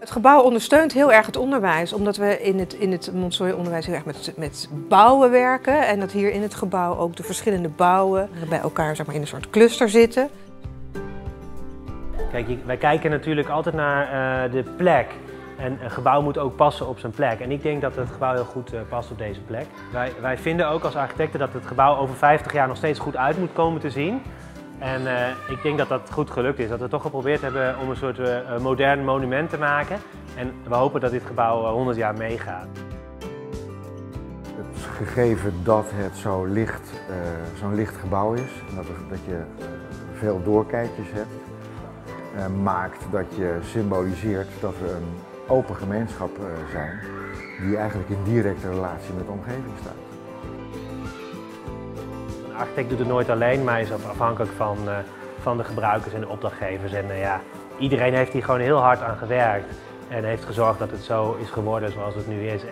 Het gebouw ondersteunt heel erg het onderwijs, omdat we in het, in het Montessori-onderwijs heel erg met, met bouwen werken. En dat hier in het gebouw ook de verschillende bouwen bij elkaar zeg maar, in een soort cluster zitten. Kijk, wij kijken natuurlijk altijd naar uh, de plek. En een gebouw moet ook passen op zijn plek. En ik denk dat het gebouw heel goed uh, past op deze plek. Wij, wij vinden ook als architecten dat het gebouw over 50 jaar nog steeds goed uit moet komen te zien. En uh, ik denk dat dat goed gelukt is. Dat we toch geprobeerd hebben om een soort uh, modern monument te maken. En we hopen dat dit gebouw 100 jaar meegaat. Het gegeven dat het zo licht, uh, zo'n licht gebouw is, dat, dat je veel doorkijkjes hebt, maakt dat je symboliseert dat we een open gemeenschap zijn die eigenlijk in directe relatie met de omgeving staat. Architect doet het nooit alleen, maar is afhankelijk van, uh, van de gebruikers en de opdrachtgevers. En uh, ja, iedereen heeft hier gewoon heel hard aan gewerkt en heeft gezorgd dat het zo is geworden zoals het nu is.